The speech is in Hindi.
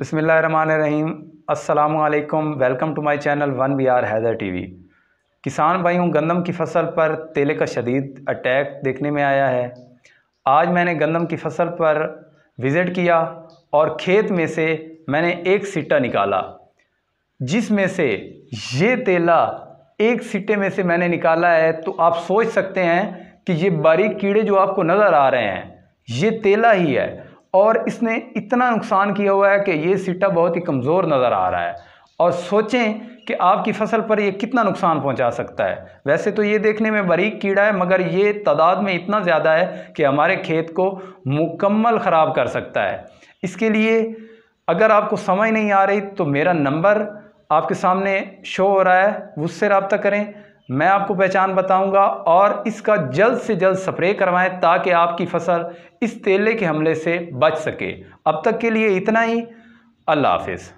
बसमीम असलकम welcome to my channel one B R Haider T V किसान भाइयों, गंदम की फ़सल पर तेले का शदीद अटैक देखने में आया है। आज मैंने गंदम की फ़सल पर विज़िट किया और खेत में से मैंने एक सिट्टा निकाला, जिसमें से ये तेला एक सिट्टे में से मैंने निकाला है। तो आप सोच सकते हैं कि ये बारीक कीड़े जो आपको नज़र आ रहे हैं, ये तेला ही है। और इसने इतना नुकसान किया हुआ है कि ये सिट्टा बहुत ही कमज़ोर नज़र आ रहा है। और सोचें कि आपकी फ़सल पर ये कितना नुकसान पहुँचा सकता है। वैसे तो ये देखने में बारीक कीड़ा है, मगर ये तादाद में इतना ज़्यादा है कि हमारे खेत को मुकम्मल ख़राब कर सकता है। इसके लिए अगर आपको समझ नहीं आ रही तो मेरा नंबर आपके सामने शो हो रहा है। उससे रबता करें। मैं आपको पहचान बताऊँगा और इसका जल्द से जल्द स्प्रे करवाएँ ताकि आपकी फ़सल इस तेले के हमले से बच सके। अब तक के लिए इतना ही। अल्लाह हाफिज़।